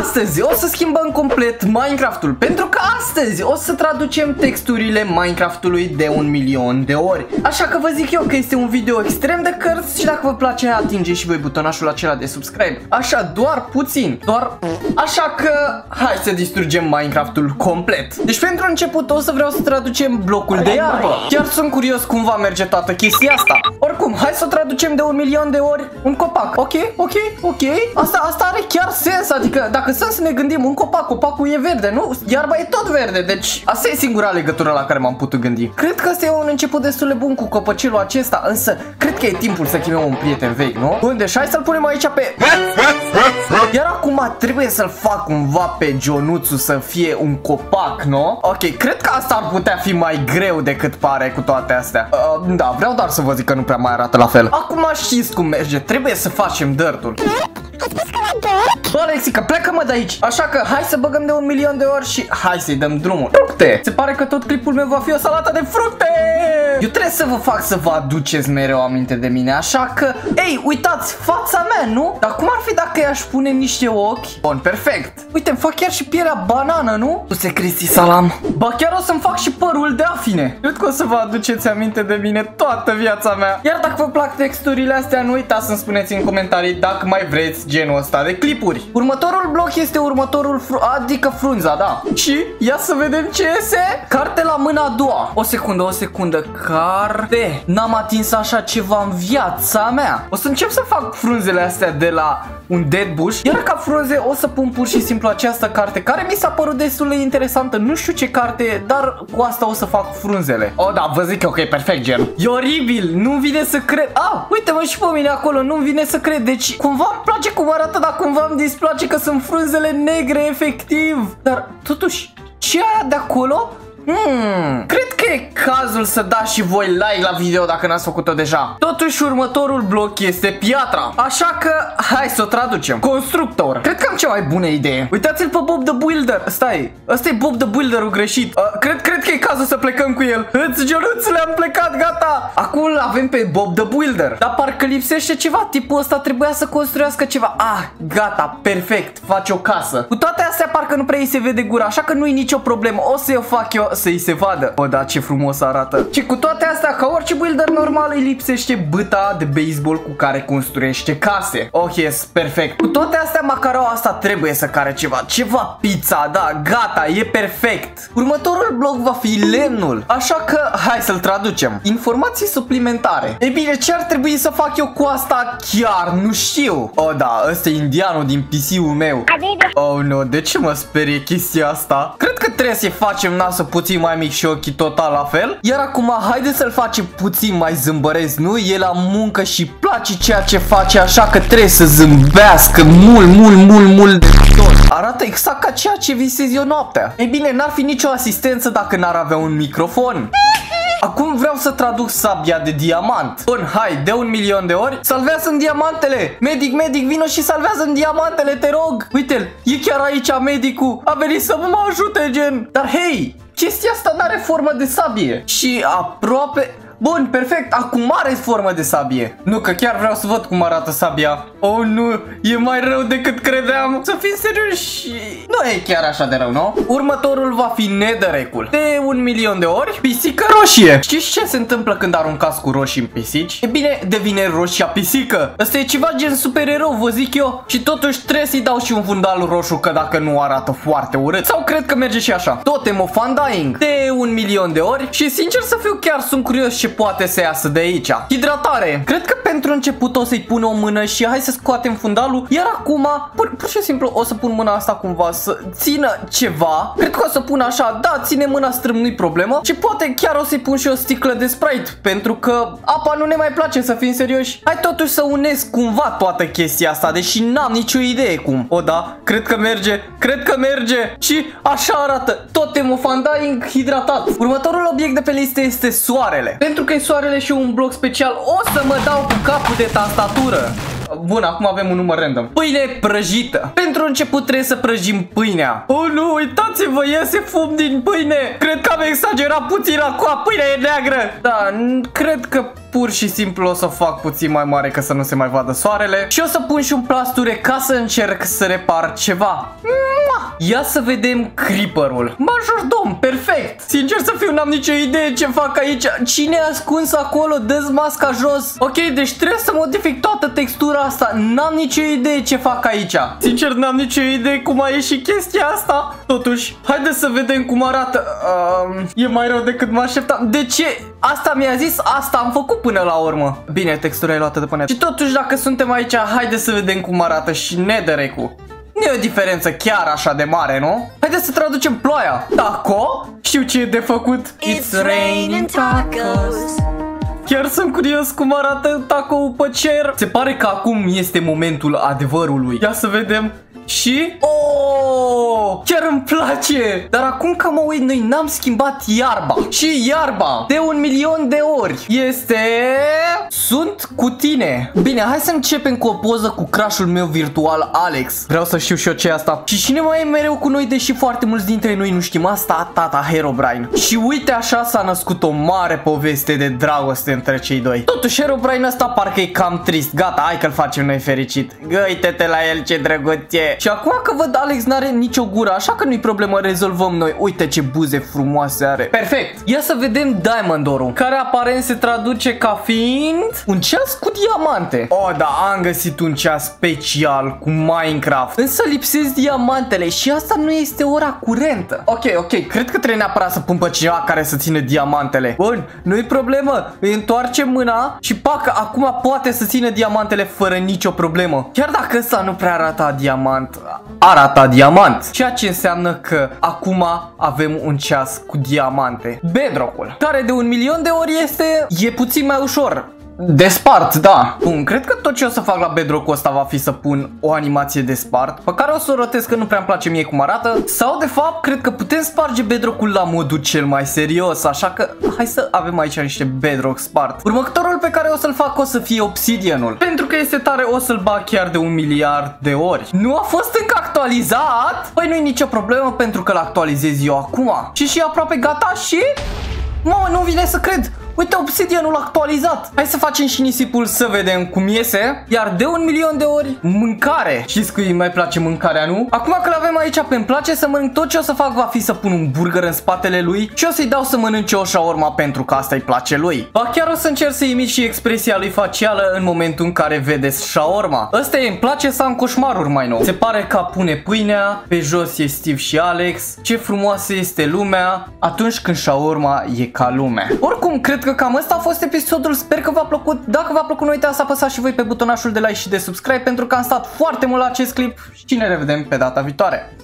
Astăzi o să schimbăm complet Minecraftul Pentru că astăzi o să traducem texturile Minecraftului de un milion de ori. Așa că vă zic eu că este un video extrem de cărți Și dacă vă place atingeți și voi butonașul acela de subscribe. Așa doar puțin Doar Așa că hai să distrugem Minecraftul complet. Deci pentru început o să vreau să traducem blocul de iarbă. Chiar sunt curios cum va merge toată chestia asta. Oricum, hai să o traducem de un milion de ori un copac. Ok, ok, ok. Asta, asta are chiar sens Adică dacă sunt să ne gândim un copac, copacul e verde, nu? Iarba e tot verde, deci asta e singura legătură la care m-am putut gândi Cred că asta e un început destul de bun cu copăcelul acesta Însă, cred că e timpul să chemăm un prieten vechi, nu? Bun, deci hai să-l punem aici pe... Iar acum trebuie să-l fac cumva pe Jonuțu să fie un copac, nu? Ok, cred că asta ar putea fi mai greu decât pare cu toate astea uh, Da, vreau doar să vă zic că nu prea mai arată la fel Acum știți cum merge, trebuie să facem dărtul Bă, Alexica, pleacă-mă de aici Așa că hai să băgăm de un milion de ori și hai să-i dăm drumul Fructe! Se pare că tot clipul meu va fi o salată de fructe! Eu trebuie să vă fac să vă aduceți mereu aminte de mine Așa că, ei, uitați, fața mea, nu? Dar cum ar fi dacă i-aș pune niște ochi? Bun, perfect. Uite, îmi fac chiar și pielea banană, nu? se Cristi Salam. Ba, chiar o să-mi fac și părul de afine. Cred că o să vă aduceți aminte de mine toată viața mea. Iar dacă vă plac texturile astea, nu uitați să-mi spuneți în comentarii dacă mai vreți genul ăsta de clipuri. Următorul bloc este următorul, fru adică frunza, da. Și ia să vedem ce iese. Carte la mâna a doua. O secundă, o secundă Carte. N-am atins așa ceva în viața mea. O să încep să fac frunzele astea de la un dead bush. Iar ca frunze o să pun pur și simplu această carte Care mi s-a părut destul de interesantă. Nu știu ce carte, dar cu asta o să fac frunzele. Oh da, vă zic ok, perfect gen. E oribil, nu vine să cred. Ah, uite-mă și pe mine acolo, nu vine să cred. Deci cumva îmi place cum arată Dar cumva îmi displace că sunt frunzele negre efectiv. Dar totuși, ce aia de acolo? Hmm, cred că e cazul să dați și voi like la video dacă n-ați făcut-o deja. Totuși, următorul bloc este piatra. Așa că, hai să o traducem. Constructor. Cred că am cea mai bună idee. Uitați-l pe Bob the Builder. Stai, ăsta e Bob the Builderul greșit. Uh, cred, cred că e cazul să plecăm cu el. Îți le am plecat, gata. Acum îl avem pe Bob the Builder. Dar parcă lipsește ceva. Tipul ăsta trebuia să construiască ceva. Ah, gata, perfect. Face o casă. Cu toate astea, parcă nu prea îi se vede gura, așa că nu e nicio problemă. O să o fac eu să-i se vadă. Bă, da, ce frumos arată. Și cu toate astea, ca orice builder normal, îi lipsește băta de baseball cu care construiește case. Oh, yes, perfect. Cu toate astea, macaroa asta trebuie să care ceva. Ceva pizza, da, gata, e perfect. Următorul bloc va fi lemnul. Așa că, hai să-l traducem. Informații suplimentare. Ei bine, ce ar trebui să fac eu cu asta? Chiar nu știu. Oh, da, ăsta e indianul din PC-ul meu. Oh, nu, de ce mă sperie chestia asta? Cred că trebuie să facem nasul puțin mai mic și ochii total la fel. Iar acum, haide să-l facem puțin mai zâmbărez, nu? E la muncă și place ceea ce face, așa că trebuie să zâmbească mult, mult, mult, mult de tot. Arată exact ca ceea ce visez eu noaptea. Ei bine, n-ar fi nicio asistență dacă n-ar avea un microfon. Acum vreau să traduc sabia de diamant. Bun, hai, de un milion de ori Salvează în diamantele. Medic, medic, vino și salvează în diamantele, te rog. Uite-l, e chiar aici medicul. A venit să mă ajute, gen. Dar hei, chestia asta n-are formă de sabie. Și aproape... Bun, perfect, acum are formă de sabie. Nu, că chiar vreau să văd cum arată sabia. Oh, nu, e mai rău decât credeam. Să fim serioși. Nu e chiar așa de rău, nu? Următorul va fi netherrack-ul De un milion de ori Pisică roșie. Știți ce se întâmplă când aruncați cu roșii în pisici? E bine, devine roșia pisică. Asta e ceva gen supererou, vă zic eu. Și totuși trebuie să-i dau și un fundal roșu Că dacă nu arată foarte urât. Sau cred că merge și așa. Totem of Undying De un milion de ori. Și sincer să fiu chiar sunt curios ce poate să iasă de aici? Hidratare. Cred că pentru început o să-i pun o mână și hai să scoatem fundalul Iar acum, pur, pur și simplu o să pun mâna asta cumva să țină ceva. Cred că o să pun așa, da, ține mâna strâm, nu-i problemă. Și poate chiar o să-i pun și o sticlă de Sprite Pentru că apa nu ne mai place, să fim serioși. Hai totuși să unesc cumva toată chestia asta Deși n-am nicio idee cum. O, da, cred că merge, cred că merge. Și așa arată Totem of Undying hidratat. Următorul obiect de pe listă este soarele. Pentru că e soarele și un bloc special O să mă dau cu capul de tastatură Bun, acum avem un număr random. Pâine prăjită. Pentru început trebuie să prăjim pâinea. Oh nu, uitați-vă, iese fum din pâine. Cred că am exagerat puțin acum, pâinea e neagră. Da, cred că pur și simplu o să fac puțin mai mare ca să nu se mai vadă soarele și o să pun și un plasture ca să încerc să repar ceva. Ia să vedem creeperul. Majordom, perfect. Sincer să fiu, n-am nicio idee ce fac aici. Cine a ascuns acolo? Dă-ți masca jos. Ok, deci trebuie să modific toată textura asta. N-am nicio idee ce fac aici. Sincer, n-am nicio idee cum a ieșit chestia asta. Totuși, haideți să vedem cum arată. Uh, e mai rău decât mă așteptam. De ce? Asta mi-a zis, asta am făcut până la urmă. Bine, textura e luată de până. Și totuși, dacă suntem aici, haideți să vedem cum arată și netherrack-ul. Nu e o diferență chiar așa de mare, nu? Haideți să traducem ploaia. Taco? Știu ce e de făcut. It's raining tacos. Chiar sunt curios cum arată taco pe cer. Se pare că acum este momentul adevărului. Ia să vedem. Și... Oh, chiar îmi place! Dar acum că mă uit, noi n-am schimbat iarba. Și iarba, de un milion de ori, este... Sunt cu tine. Bine, hai să începem cu o poză cu crashul meu virtual, Alex. Vreau să știu și eu ce e asta. Și cine mai e mereu cu noi, deși foarte mulți dintre noi nu știm asta? Tata Herobrine. Și uite așa s-a născut o mare poveste de dragoste între cei doi. Totuși, Herobrine ăsta parcă e cam trist. Gata, hai că-l facem noi fericit. Uite-te la el, ce drăguț e. Și acum că văd Alex n-are nicio gură, așa că nu-i problemă, rezolvăm noi. Uite ce buze frumoase are. Perfect. Ia să vedem Diamond Ore, care aparent se traduce ca fiind un ceas cu diamante. Oh, da, am găsit un ceas special cu Minecraft. Însă lipsesc diamantele și asta nu este ora curentă. Ok, ok, cred că trebuie neapărat să pun pe cineva care să țină diamantele. Bun, nu-i problemă. Îi întoarcem mâna și pac, acum poate să țină diamantele fără nicio problemă. Chiar dacă ăsta nu prea arată diamant arata diamant. Ceea ce înseamnă că acum avem un ceas cu diamante. Bedrock-ul, care de un milion de ori este, e puțin mai ușor. De spart, da. Bun, cred că tot ce o să fac la bedrock ăsta va fi să pun o animație de spart, pe care o să o rotesc că nu prea îmi place mie cum arată, sau de fapt, cred că putem sparge bedrock-ul la modul cel mai serios, așa că hai să avem aici niște bedrock spart. Următorul pe care o să-l fac o să fie obsidianul, pentru că este tare, o să-l bag chiar de un miliard de ori. Nu a fost încă actualizat? Păi nu-i nicio problemă pentru că l-actualizez eu acum. Și și aproape gata și... Mă, nu vine să cred! Uite, obsidianul actualizat. Hai să facem și nisipul să vedem cum iese. Iar de un milion de ori, mâncare. Știți că îi mai place mâncarea, nu? Acum că l-avem aici pe îmi place să mănânc, tot ce o să fac va fi să pun un burger în spatele lui și o să-i dau să mănânce o shawarma pentru că asta îi place lui. Ba chiar o să încerc să imit și expresia lui facială în momentul în care vedeți shawarma. Ăsta e, îmi place să am coșmaruri mai nou. Se pare că pune pâinea, pe jos e Steve și Alex. Ce frumoasă este lumea atunci când shawarma e ca lumea. Oricum, cred că că cam asta a fost episodul, sper că v-a plăcut. Dacă v-a plăcut, nu uitați să apăsați și voi pe butonașul de like și de subscribe pentru că am stat foarte mult la acest clip și ne revedem pe data viitoare.